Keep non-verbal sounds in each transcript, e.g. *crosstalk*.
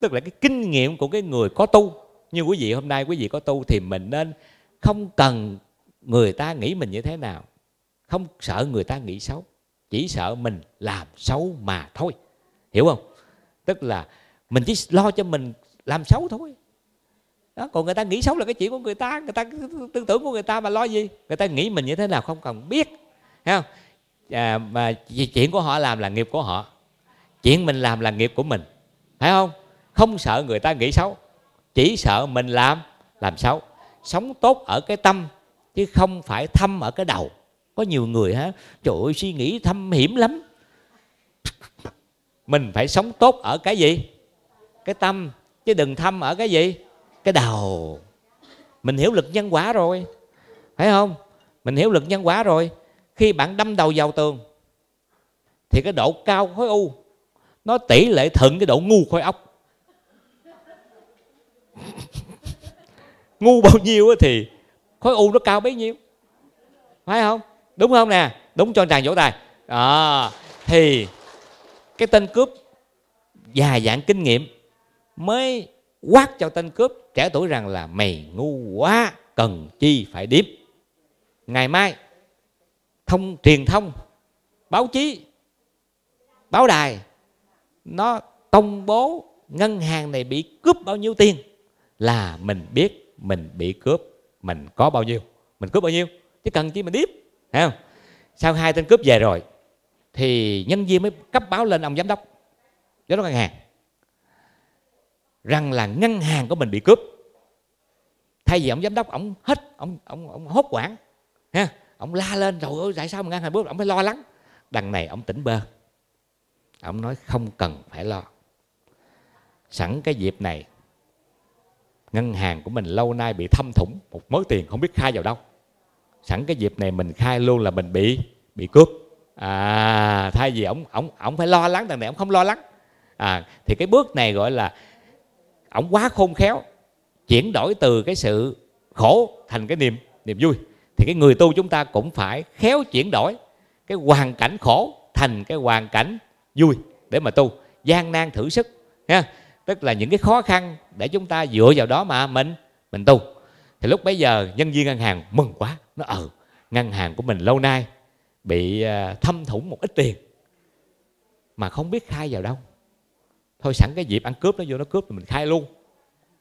tức là cái kinh nghiệm của cái người có tu. Như quý vị hôm nay quý vị có tu thì mình nên không cần người ta nghĩ mình như thế nào. Không sợ người ta nghĩ xấu. Chỉ sợ mình làm xấu mà thôi. Hiểu không? Tức là mình chỉ lo cho mình làm xấu thôi. Đó còn người ta nghĩ xấu là cái chuyện của người ta. Người ta tư tưởng của người ta mà lo gì? Người ta nghĩ mình như thế nào không cần biết. Thấy không? À, mà chuyện của họ làm là nghiệp của họ. Chuyện mình làm là nghiệp của mình. Phải không? Không sợ người ta nghĩ xấu, chỉ sợ mình làm làm xấu. Sống tốt ở cái tâm, chứ không phải thâm ở cái đầu. Có nhiều người ha trời ơi, suy nghĩ thâm hiểm lắm. Mình phải sống tốt ở cái gì? Cái tâm, chứ đừng thâm ở cái gì? Cái đầu. Mình hiểu lực nhân quả rồi, phải không? Mình hiểu lực nhân quả rồi. Khi bạn đâm đầu vào tường, thì cái độ cao khối u, nó tỷ lệ thuận cái độ ngu khối óc. *laughs* ngu bao nhiêu thì khối u nó cao bấy nhiêu. Phải không? Đúng không nè? Đúng cho chàng vỗ tài à, thì cái tên cướp già dạng kinh nghiệm mới quát cho tên cướp trẻ tuổi rằng là mày ngu quá cần chi phải điếm. Ngày mai thông truyền thông báo chí báo đài nó công bố ngân hàng này bị cướp bao nhiêu tiền? Là mình biết mình bị cướp, mình có bao nhiêu, mình cướp bao nhiêu, chứ cần chi mình điếp, thấy không? Sau hai tên cướp về rồi, thì nhân viên mới cấp báo lên ông giám đốc giám đốc ngân hàng, rằng là ngân hàng của mình bị cướp. Thay vì ông giám đốc, ông hết, ông ông ông hốt quản ha, ông la lên rồi tại sao mà ngân hàng bước ông phải lo lắng. Đằng này ông tỉnh bơ. Ông nói không cần phải lo. Sẵn cái dịp này ngân hàng của mình lâu nay bị thâm thủng, một mớ tiền không biết khai vào đâu. Sẵn cái dịp này mình khai luôn là mình bị bị cướp. À thay vì ông ông ông phải lo lắng đằng này ông không lo lắng. À thì cái bước này gọi là ông quá khôn khéo, chuyển đổi từ cái sự khổ thành cái niềm niềm vui. Thì cái người tu chúng ta cũng phải khéo chuyển đổi cái hoàn cảnh khổ thành cái hoàn cảnh vui để mà tu, gian nan thử sức, ha tức là những cái khó khăn để chúng ta dựa vào đó mà mình mình tu. Thì lúc bấy giờ nhân viên ngân hàng mừng quá, nó ờ ngân hàng của mình lâu nay bị à, thâm thủng một ít tiền mà không biết khai vào đâu. Thôi sẵn cái dịp ăn cướp nó vô nó cướp thì mình khai luôn.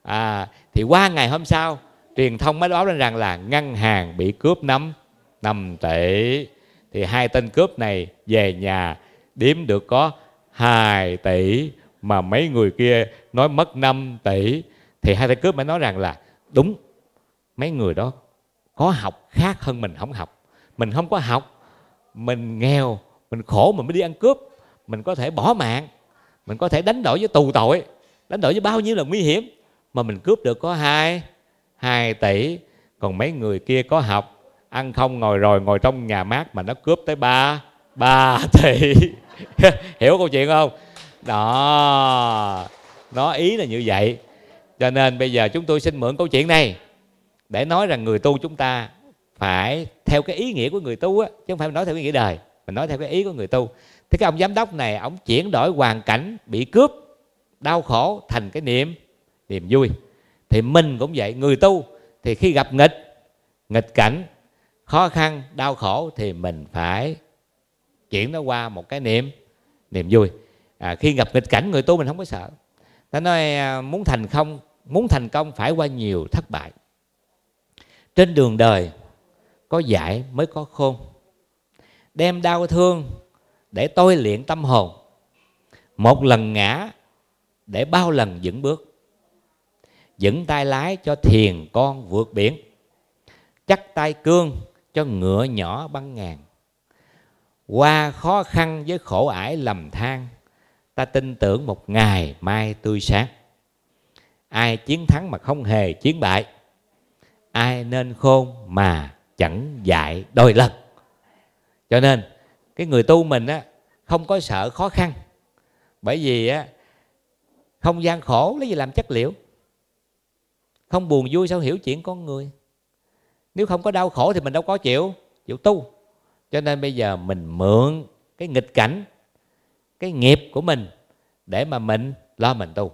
À thì qua ngày hôm sau, truyền thông mới báo lên rằng là ngân hàng bị cướp năm năm tỷ. Thì hai tên cướp này về nhà điếm được có 2 tỷ mà mấy người kia nói mất 5 tỷ. Thì hai tên cướp mới nói rằng là, đúng, mấy người đó có học khác hơn mình không học. Mình không có học, mình nghèo, mình khổ mình mới đi ăn cướp. Mình có thể bỏ mạng, mình có thể đánh đổi với tù tội. Đánh đổi với bao nhiêu là nguy hiểm. Mà mình cướp được có hai hai tỷ. Còn mấy người kia có học, ăn không ngồi rồi, ngồi trong nhà mát mà nó cướp tới ba ba *laughs* tỷ. *laughs* Hiểu câu chuyện không? Đó. Nó ý là như vậy. Cho nên bây giờ chúng tôi xin mượn câu chuyện này để nói rằng người tu chúng ta phải theo cái ý nghĩa của người tu á, chứ không phải nói theo cái nghĩa đời mình nói theo cái ý của người tu. Thế cái ông giám đốc này, ông chuyển đổi hoàn cảnh, bị cướp, đau khổ thành cái niềm niềm vui. Thì mình cũng vậy, người tu thì khi gặp nghịch nghịch cảnh, khó khăn, đau khổ thì mình phải chuyển nó qua một cái niềm niềm vui à, khi gặp nghịch cảnh người tu mình không có sợ. Ta nói à, muốn thành không muốn thành công phải qua nhiều thất bại. Trên đường đời có giải mới có khôn. Đem đau thương để tôi luyện tâm hồn. Một lần ngã để bao lần vững bước. Dẫn tay lái cho thiền con vượt biển. Chắc tay cương cho ngựa nhỏ băng ngàn. Qua khó khăn với khổ ải lầm than ta tin tưởng một ngày mai tươi sáng. Ai chiến thắng mà không hề chiến bại, ai nên khôn mà chẳng dạy đôi lần. Cho nên, cái người tu mình á, không có sợ khó khăn. Bởi vì á, không gian khổ lấy gì làm chất liệu? Không buồn vui sao hiểu chuyện con người? Nếu không có đau khổ thì mình đâu có chịu chịu tu. Cho nên bây giờ mình mượn cái nghịch cảnh cái nghiệp của mình để mà mình lo mình tu.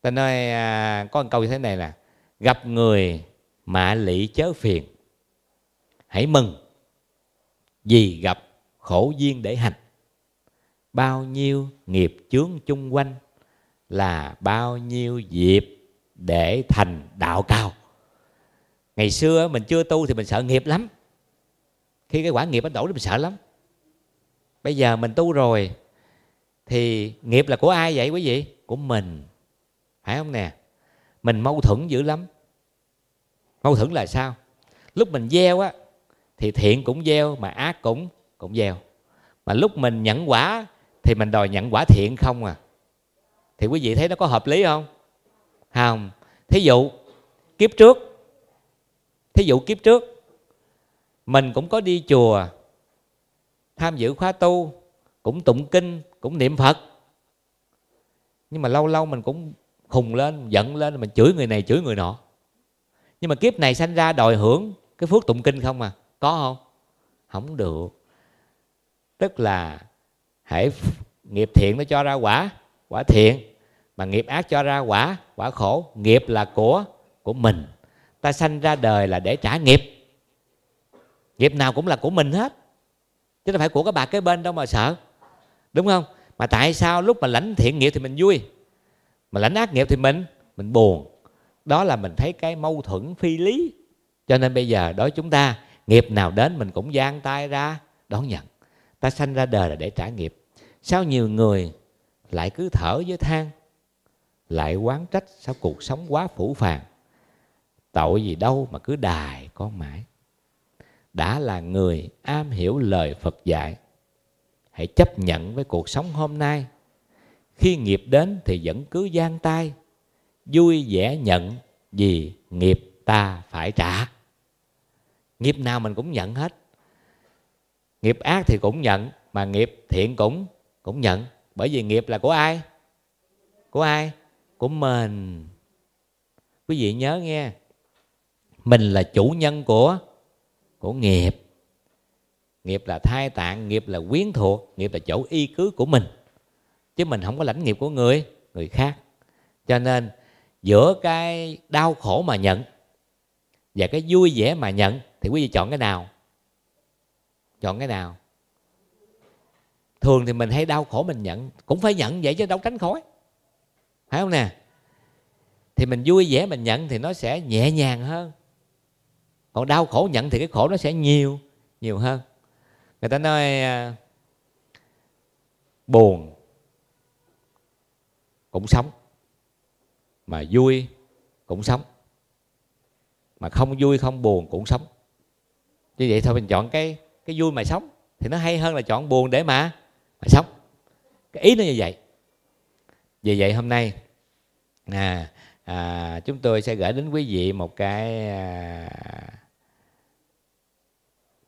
Ta nói à, có một câu như thế này là gặp người mạ lị chớ phiền hãy mừng vì gặp khổ duyên để hành. Bao nhiêu nghiệp chướng chung quanh là bao nhiêu dịp để thành đạo cao. Ngày xưa mình chưa tu thì mình sợ nghiệp lắm. Khi cái quả nghiệp nó đổ thì mình sợ lắm bây giờ mình tu rồi, thì nghiệp là của ai vậy quý vị? Của mình. Phải không nè? Mình mâu thuẫn dữ lắm. Mâu thuẫn là sao? Lúc mình gieo á, thì thiện cũng gieo, mà ác cũng cũng gieo. Mà lúc mình nhận quả, thì mình đòi nhận quả thiện không à? Thì quý vị thấy nó có hợp lý không? Không. Thí dụ, kiếp trước, thí dụ kiếp trước, mình cũng có đi chùa tham dự khóa tu, cũng tụng kinh, cũng niệm phật. Nhưng mà lâu lâu mình cũng khùng lên, giận lên, mình chửi người này, chửi người nọ. Nhưng mà kiếp này sanh ra đòi hưởng cái phước tụng kinh không à? Có không? Không được. Tức là hãy nghiệp thiện nó cho ra quả quả thiện. Mà nghiệp ác cho ra quả quả khổ. Nghiệp là của của mình. Ta sanh ra đời là để trả nghiệp. Nghiệp nào cũng là của mình hết chứ đâu phải của các bà kế bên đâu mà sợ. Đúng không? Mà tại sao lúc mà lãnh thiện nghiệp thì mình vui? Mà lãnh ác nghiệp thì mình mình buồn. Đó là mình thấy cái mâu thuẫn phi lý. Cho nên bây giờ đối chúng ta, nghiệp nào đến mình cũng giang tay ra, đón nhận. Ta sanh ra đời là để trả nghiệp. Sao nhiều người lại cứ thở với than, lại quán trách sao cuộc sống quá phủ phàng? Tội gì đâu mà cứ đài con mãi đã là người am hiểu lời phật dạy. Hãy chấp nhận với cuộc sống hôm nay. Khi nghiệp đến thì vẫn cứ gian tay, vui vẻ nhận vì nghiệp ta phải trả. Nghiệp nào mình cũng nhận hết. Nghiệp ác thì cũng nhận, mà nghiệp thiện cũng cũng nhận. Bởi vì nghiệp là của ai? Của ai? Của mình. Quý vị nhớ nghe, mình là chủ nhân của của nghiệp. Nghiệp là thai tạng, nghiệp là quyến thuộc, nghiệp là chỗ y cứ của mình. Chứ mình không có lãnh nghiệp của người người khác. Cho nên, giữa cái đau khổ mà nhận và cái vui vẻ mà nhận, thì quý vị chọn cái nào? Chọn cái nào? Thường thì mình hay đau khổ mình nhận, cũng phải nhận vậy chứ đâu tránh khỏi. Phải không nè? Thì mình vui vẻ mình nhận thì nó sẽ nhẹ nhàng hơn còn đau khổ nhận thì cái khổ nó sẽ nhiều nhiều hơn. Người ta nói à, buồn cũng sống mà vui cũng sống mà không vui không buồn cũng sống. Như vậy thôi mình chọn cái cái vui mà sống thì nó hay hơn là chọn buồn để mà mà sống. Cái ý nó như vậy. Vì vậy hôm nay à, à, chúng tôi sẽ gửi đến quý vị một cái à,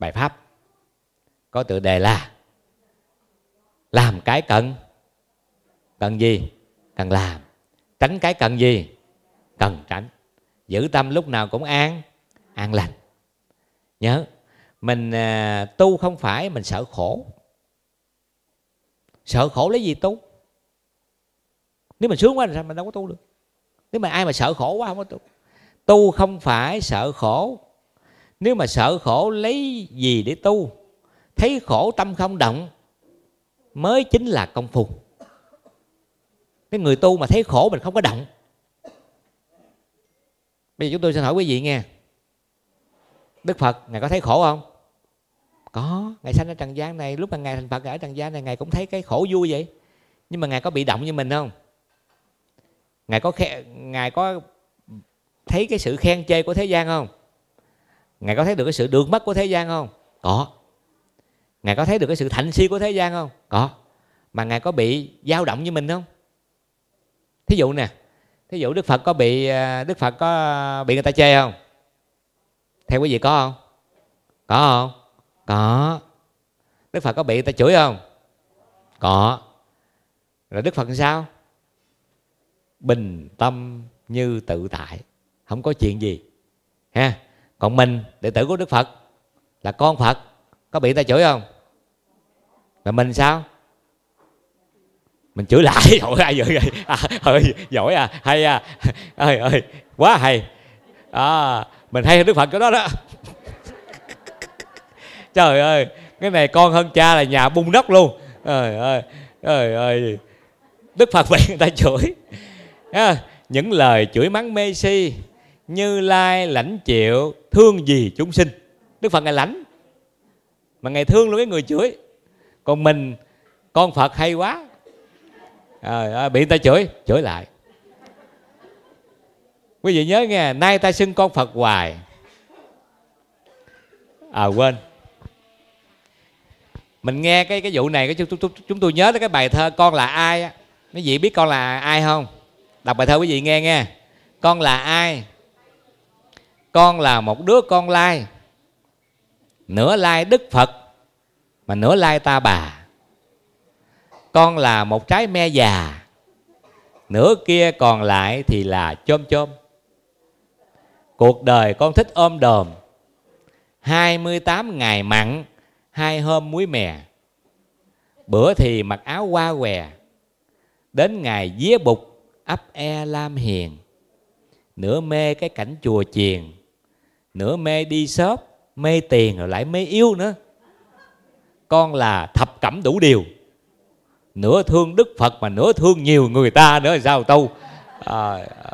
bài pháp. Có tựa đề là làm cái cần. Cần gì? Cần làm. Tránh cái cần gì? Cần tránh. Giữ tâm lúc nào cũng an an lành. Nhớ mình à, tu không phải mình sợ khổ. Sợ khổ lấy gì tu? Nếu mình sướng quá thì sao? Mình đâu có tu được. Nếu mà ai mà sợ khổ quá không có tu. Tu không phải sợ khổ nếu mà sợ khổ lấy gì để tu? Thấy khổ tâm không động mới chính là công phu. Cái người tu mà thấy khổ mình không có động. Bây giờ chúng tôi xin hỏi quý vị nghe. Đức phật ngài có thấy khổ không? Có. Ngài sanh ở trần gian này lúc mà ngài thành phật ở trần gian này ngài cũng thấy cái khổ vui vậy. Nhưng mà ngài có bị động như mình không? Ngài có khe, ngài có thấy cái sự khen chê của thế gian không? Ngài có thấy được cái sự được mất của thế gian không? Có. Ngài có thấy được cái sự thạnh si của thế gian không? Có. Mà ngài có bị dao động như mình không? Thí dụ nè, thí dụ đức phật có bị à, đức phật có à, bị người ta chê không? Theo quý vị có không? Có không? Có. Đức phật có bị người ta chửi không? Có. Rồi đức phật làm sao? Bình tâm như tự tại. Không có chuyện gì. Ha? Còn mình đệ tử của đức phật là con phật. Có bị người ta chửi không? Là mình sao? Mình chửi lại. *laughs* Ôi ai vậy? À, ơi giỏi à. Hay à. Ơi ơi quá hay. À, mình hay hơn đức phật cái đó đó. *laughs* Trời ơi cái này con hơn cha là nhà bung đất luôn. Trời ơi trời ơi. Đức phật bị người ta chửi. À, những lời chửi mắng mê si như lai lãnh chịu thương gì chúng sinh. Đức phật ngài lãnh. Mà ngài thương luôn cái người chửi. Còn mình con phật hay quá. À, bị người ta chửi chửi lại. Quý vị nhớ nghe nay ta xưng con phật hoài. À quên. Mình nghe cái cái vụ này cái chúng, chúng, chúng tôi nhớ tới cái bài thơ con là ai á. Mấy vị biết con là ai không? Đọc bài thơ quý vị nghe nghe. Con là ai? Con là một đứa con lai. Nửa lai đức phật, mà nửa lai ta bà. Con là một trái me già, nửa kia còn lại thì là chôm chôm. Cuộc đời con thích ôm đồm 28 ngày mặn, hai hôm muối mè. Bữa thì mặc áo hoa què, đến ngày vía bục ấp e lam hiền. Nửa mê cái cảnh chùa chiền nửa mê đi shop mê tiền rồi lại mê yêu nữa. Con là thập cẩm đủ điều. Nửa thương đức phật mà nửa thương nhiều người ta nữa sao tu à, à,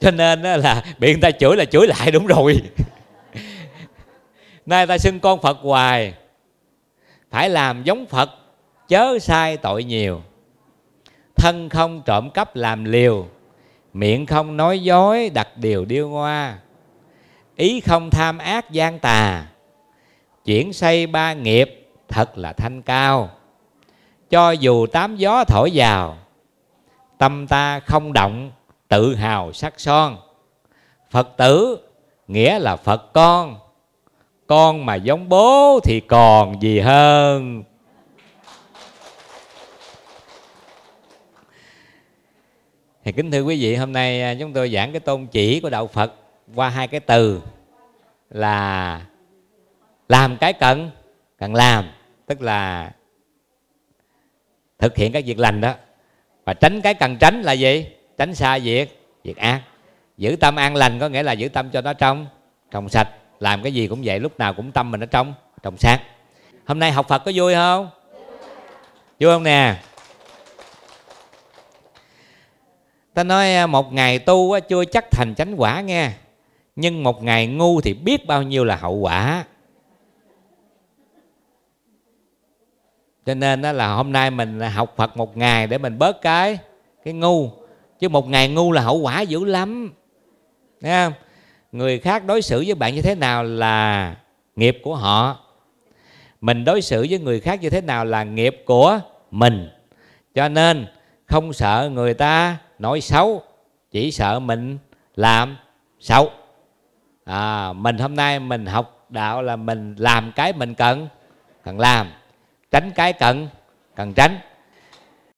cho nên là bị người ta chửi là chửi lại đúng rồi. *laughs* Nay ta xưng con phật hoài. Phải làm giống phật chớ sai tội nhiều. Thân không trộm cắp làm liều miệng không nói dối đặt điều điêu ngoa ý không tham ác gian tà. Chuyển xây ba nghiệp, thật là thanh cao. Cho dù tám gió thổi vào, tâm ta không động, tự hào sắc son. Phật tử, nghĩa là phật con. Con mà giống bố thì còn gì hơn. Thì kính thưa quý vị, hôm nay à, chúng tôi giảng cái tôn chỉ của đạo phật qua hai cái từ là làm cái cần cần làm, tức là thực hiện các việc lành đó. Và tránh cái cần tránh là gì? Tránh xa việc việc ác. Giữ tâm an lành có nghĩa là giữ tâm cho nó trong trong sạch. Làm cái gì cũng vậy, lúc nào cũng tâm mình nó trong trong sáng hôm nay học phật có vui không? Vui không nè? Ta nói à, một ngày tu chưa chắc thành chánh quả nghe nhưng một ngày ngu thì biết bao nhiêu là hậu quả. Cho nên đó là hôm nay mình học phật một ngày để mình bớt cái cái ngu. Chứ một ngày ngu là hậu quả dữ lắm. Thấy không? Người khác đối xử với bạn như thế nào là nghiệp của họ. Mình đối xử với người khác như thế nào là nghiệp của mình. Cho nên không sợ người ta nói xấu, chỉ sợ mình làm xấu à, mình hôm nay mình học đạo là mình làm cái mình cần cần làm. Tránh cái cần cần tránh.